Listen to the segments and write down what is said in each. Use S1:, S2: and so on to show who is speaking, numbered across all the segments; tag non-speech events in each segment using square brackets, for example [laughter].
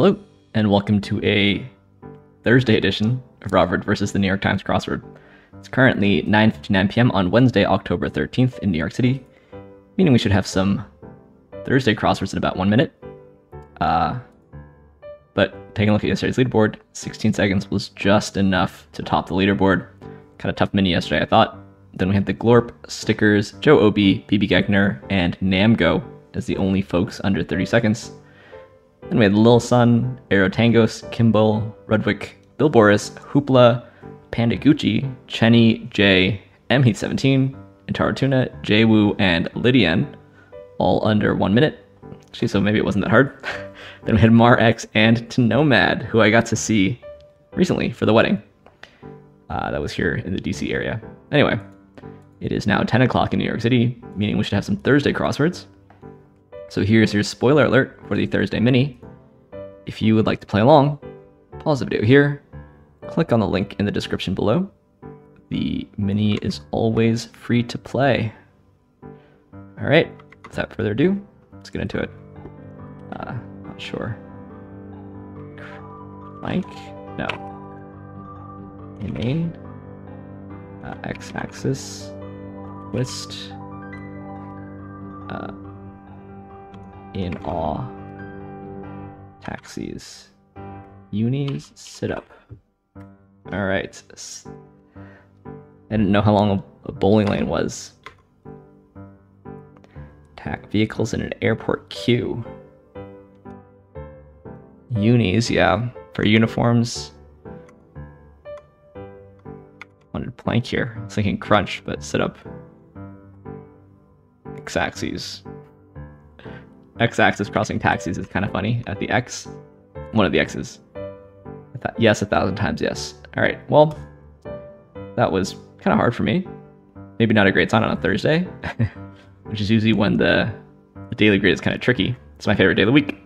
S1: Hello, and welcome to a Thursday edition of Robert versus the New York Times crossword. It's currently 9:59 p.m. on Wednesday, October 13th in New York City, meaning we should have some Thursday crosswords in about one minute. Uh, but taking a look at yesterday's leaderboard, 16 seconds was just enough to top the leaderboard. Kind of tough mini yesterday, I thought. Then we had the Glorp, Stickers, Joe Obi, BB Gegner, and Namgo as the only folks under 30 seconds. Then we had Lil Sun, Aerotangos, Kimball, Rudwick, Bill Boris, Hoopla, Panda Gucci, Chenny, J, M Heat 17, Intaro Tuna, Jay Woo, and Lydian, all under one minute. Actually, so maybe it wasn't that hard. [laughs] then we had Mar X and to Nomad, who I got to see recently for the wedding. Uh, that was here in the DC area. Anyway, it is now 10 o'clock in New York City, meaning we should have some Thursday crosswords. So here's your spoiler alert for the Thursday mini. If you would like to play along, pause the video here, click on the link in the description below. The mini is always free to play. All right, without further ado, let's get into it. Uh, not sure. Mike? No. Inane? Uh, X-axis? Twist? Uh, in awe. Taxis. Unis, sit up. Alright. I didn't know how long a bowling lane was. Tack vehicles in an airport queue. Unis, yeah. For uniforms. Wanted plank here. I was thinking crunch, but sit up. X axes. X axis crossing taxis is kind of funny at the X. One of the X's. Yes, a thousand times yes. All right, well, that was kind of hard for me. Maybe not a great sign on a Thursday, [laughs] which is usually when the, the daily grid is kind of tricky. It's my favorite day of the week.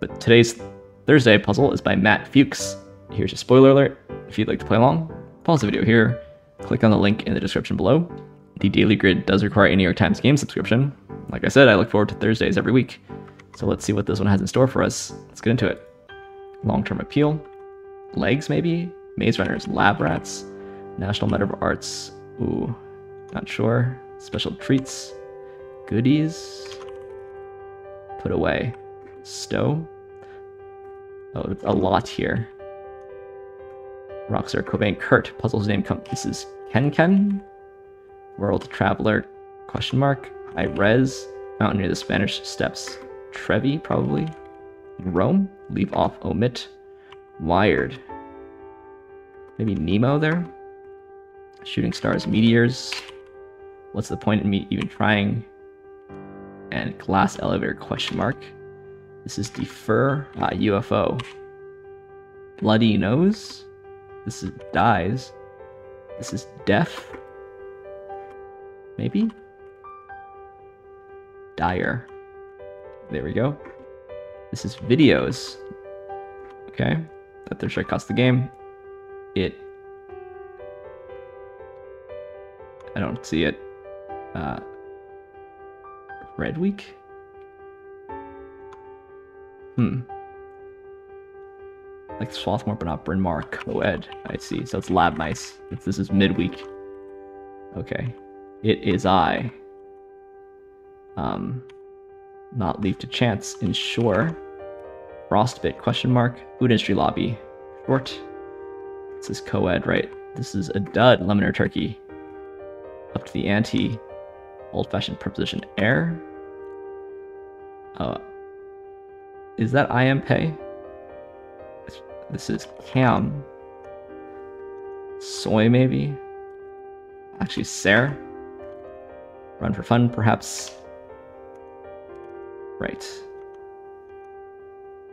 S1: But today's Thursday puzzle is by Matt Fuchs. Here's a spoiler alert. If you'd like to play along, pause the video here, click on the link in the description below. The daily grid does require a New York Times game subscription. Like I said, I look forward to Thursdays every week. So let's see what this one has in store for us. Let's get into it. Long term appeal, legs maybe, maze runners, lab rats, National Medal of Arts. Ooh, not sure. Special treats, goodies, put away, stow. Oh, a lot here. Rockstar Cobain Kurt. Puzzles name. This is KenKen. World Traveler. Question mark. I res. Mountain near the Spanish Steps. Trevi probably. Rome. Leave off. Omit. Wired. Maybe Nemo there. Shooting stars. Meteors. What's the point in me even trying? And glass elevator question mark. This is defer uh, UFO. Bloody nose. This is dies. This is death. Maybe? Dire. There we go. This is videos. Okay. That there should cost the game. It. I don't see it. Uh, Red Week? Hmm. Like Swarthmore, but not Bryn Mawr co-ed. I see. So it's lab mice. This is midweek. Okay. It is I. Um, not leave to chance. Ensure. Frostbit question mark. Food industry lobby. Short. This is co-ed, right? This is a dud. Lemon or turkey. Up to the ante. Old-fashioned preposition air. Uh, is that I.M. Pei? This is cam. Soy maybe? Actually, Sarah. Run for fun, perhaps. Right.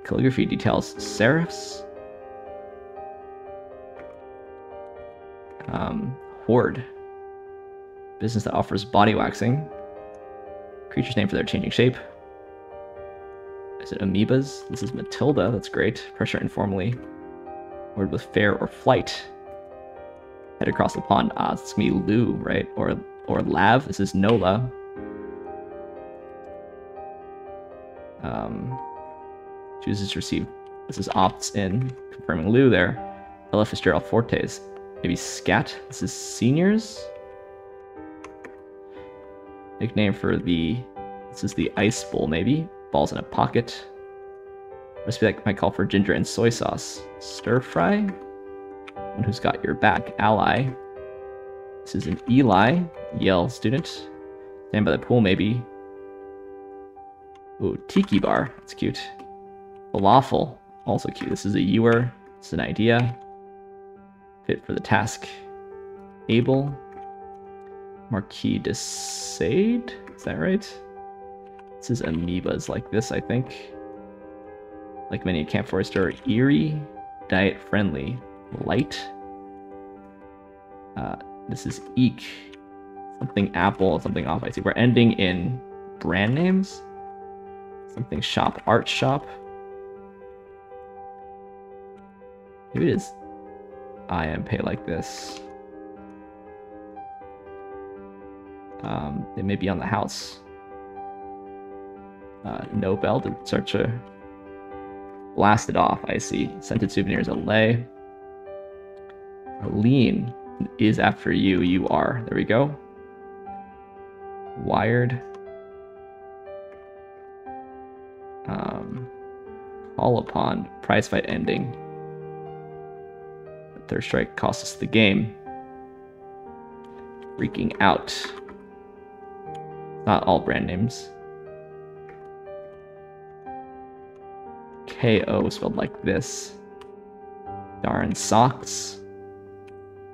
S1: Calligraphy details serifs. Um, horde. Business that offers body waxing. Creatures named for their changing shape. Is it amoebas? This is Matilda. That's great. Pressure informally. Word with fair or flight. Head across the pond. Ah, it's gonna loo, right? Or or Lav. This is Nola. Um, Chooses to receive. This is opts in. Confirming loo there. Ella Fitzgerald Fortes. Maybe Scat. This is seniors. Nickname for the. This is the Ice Bowl, maybe. Balls in a pocket. Recipe that might call for ginger and soy sauce. Stir fry. One who's got your back. Ally. This is an Eli. Yale student. Stand by the pool, maybe. Ooh, tiki bar. That's cute. Falafel. Also cute. This is a ewer. It's an idea. Fit for the task. Able. Marquis de Sade? Is that right? This is amoebas like this, I think. Like many a Camp Forester, eerie, diet friendly, light. Uh, this is eek. Something apple, something off. I see. We're ending in brand names. Something shop, art shop. Maybe it is I.M. Pei like this. Um, it may be on the house. Uh, Nobel to search a blast it off. I see. Scented souvenirs, a lay. Lean is after you. You are. There we go. Wired. Um, call upon. Prize fight ending. Third strike costs us the game. Freaking out. Not all brand names. KO spelled like this. Darn socks.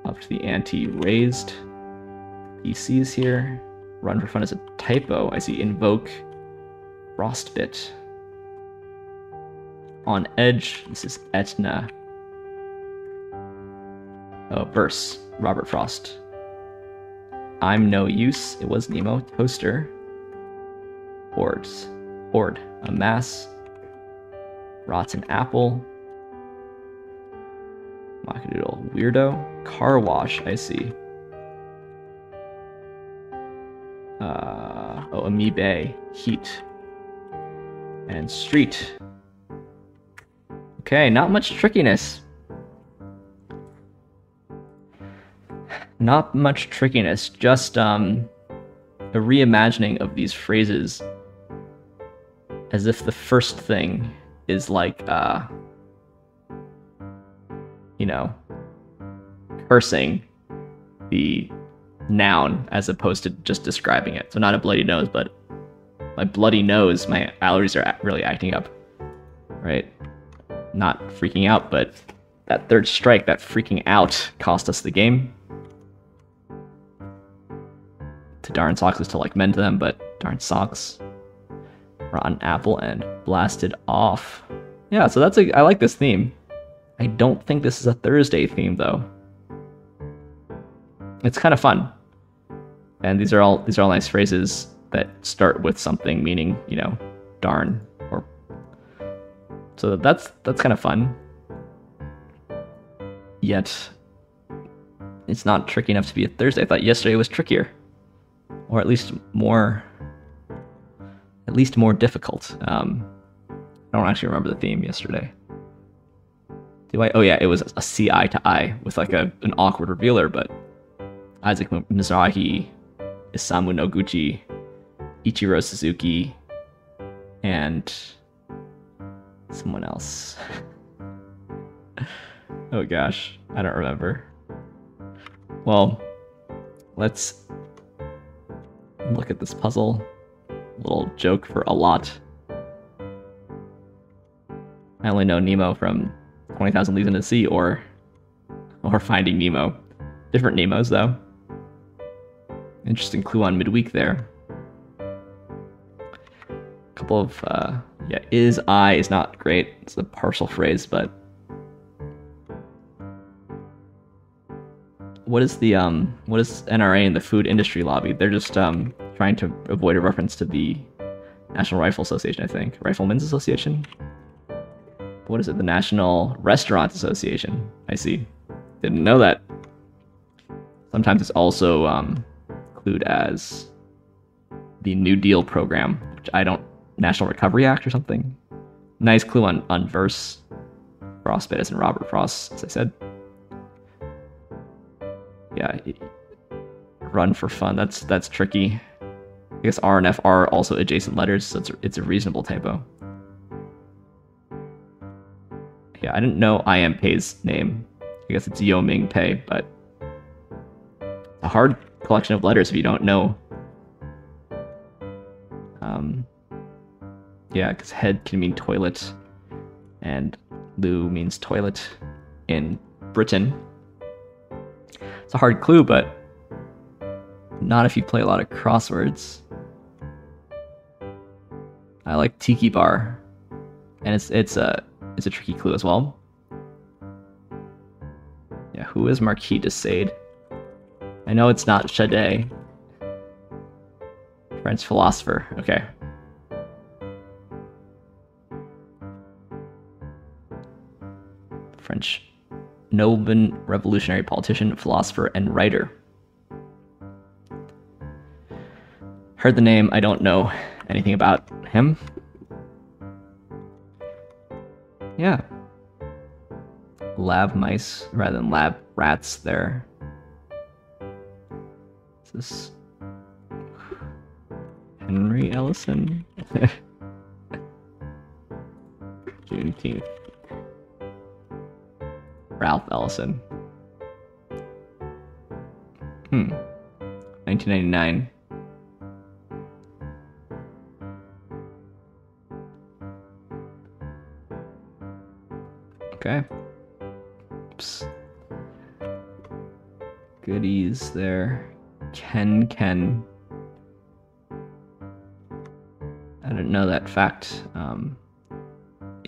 S1: Up to the ante raised. PCs here. Run for fun is a typo. I see invoke. Frostbit. On edge, this is Etna. Oh, verse. Robert Frost. I'm no use. It was Nemo. Toaster. Hordes. Horde. A mass. Rotten apple. Makadoodle. Weirdo. Car wash. I see. Uh, oh, amoeba. Heat. And street. Okay, not much trickiness. Not much trickiness, just um, a reimagining of these phrases as if the first thing is like, uh, you know, cursing the noun as opposed to just describing it. So not a bloody nose, but my bloody nose, my allergies are really acting up, right? Not freaking out, but that third strike, that freaking out, cost us the game. To darn socks is to like mend them, but darn socks. Rotten apple and blasted off. Yeah, so that's a I like this theme. I don't think this is a Thursday theme though. It's kind of fun. And these are all these are all nice phrases that start with something meaning, you know, darn so that's that's kind of fun. Yet it's not tricky enough to be a Thursday. I thought yesterday was trickier or at least more at least more difficult. Um, I don't actually remember the theme yesterday. Do I? Oh yeah, it was a C eye to eye with like a an awkward revealer, but Isaac Mizrahi, Isamu Noguchi, Ichiro Suzuki, and someone else. oh gosh, I don't remember. Well, let's look at this puzzle. Little joke for a lot. I only know Nemo from 20,000 Leagues Under the Sea or or Finding Nemo. Different Nemos though. Interesting clue on midweek there. A couple of uh, yeah, is I is not great. It's a partial phrase, but what is the um what is NRA and the food industry lobby? They're just um trying to avoid a reference to the National Rifle Association, I think. Riflemen's Association? What is it? The National Restaurant Association. I see. Didn't know that. Sometimes it's also um, included as the New Deal program, which I don't. National Recovery Act or something? Nice clue on, on verse. Frostbite is in Robert Frost, as I said. Yeah, run for fun. That's that's tricky. I guess R and F are also adjacent letters, so it's it's a reasonable typo. Yeah, I didn't know I.M. Pei's name. I guess it's Ieoh Ming Pei, but a hard collection of letters if you don't know. Um, yeah, because head can mean toilet, and loo means toilet in Britain. It's a hard clue, but not if you play a lot of crosswords. I like Tiki Bar, and it's it's a it's a tricky clue as well. Yeah, who is Marquis de Sade? I know it's not Sade. French philosopher. Okay. French nobleman, revolutionary politician, philosopher, and writer. Heard the name, I don't know anything about him. Yeah. Lab mice rather than lab rats there. Is this Henry Ellison? [laughs] Juneteenth. Ralph Ellison. Hmm. 1999. Okay. Oops. Goodies there. KenKen. I didn't know that fact. Um,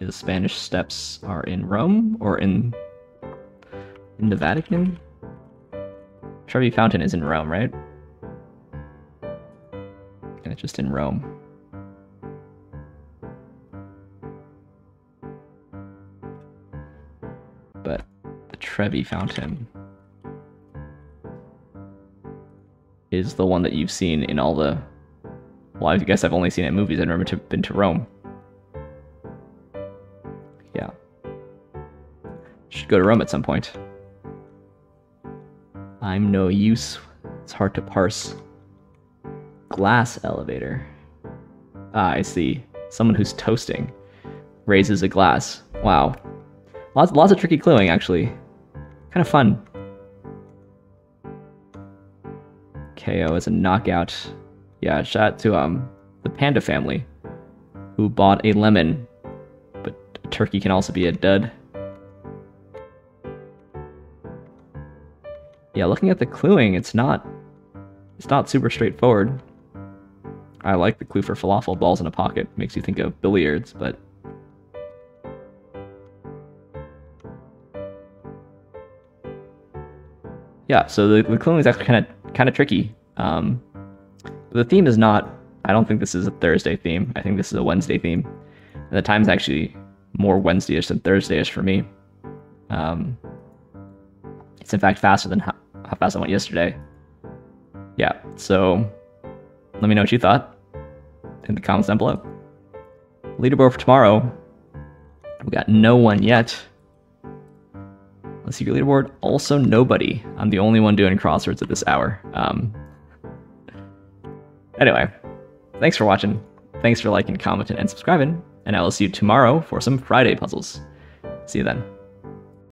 S1: the Spanish steps are in Rome or in in the Vatican. Trevi Fountain is in Rome, right? And it's just in Rome. But the Trevi Fountain is the one that you've seen in all the. Well, I guess I've only seen it in movies. I've never been to Rome. Yeah. Should go to Rome at some point. I'm no use. It's hard to parse. Glass elevator. Ah, I see. Someone who's toasting raises a glass. Wow. Lots, lots of tricky cluing, actually. Kind of fun. KO is a knockout. Yeah, shout out to um the panda family, who bought a lemon, but turkey can also be a dud. Yeah, looking at the cluing, it's not it's not super straightforward. I like the clue for falafel balls in a pocket. Makes you think of billiards, but yeah. So the, the cluing is actually kind of kind of tricky. Um, the theme is not. I don't think this is a Thursday theme. I think this is a Wednesday theme. And the time's actually more Wednesdayish than Thursdayish for me. Um, it's in fact faster than how fast I went yesterday. Yeah, so let me know what you thought in the comments down below. Leaderboard for tomorrow. We got no one yet. Let's see your leaderboard. Also, nobody. I'm the only one doing crosswords at this hour. Um, anyway, thanks for watching. Thanks for liking, commenting, and subscribing. And I will see you tomorrow for some Friday puzzles. See you then.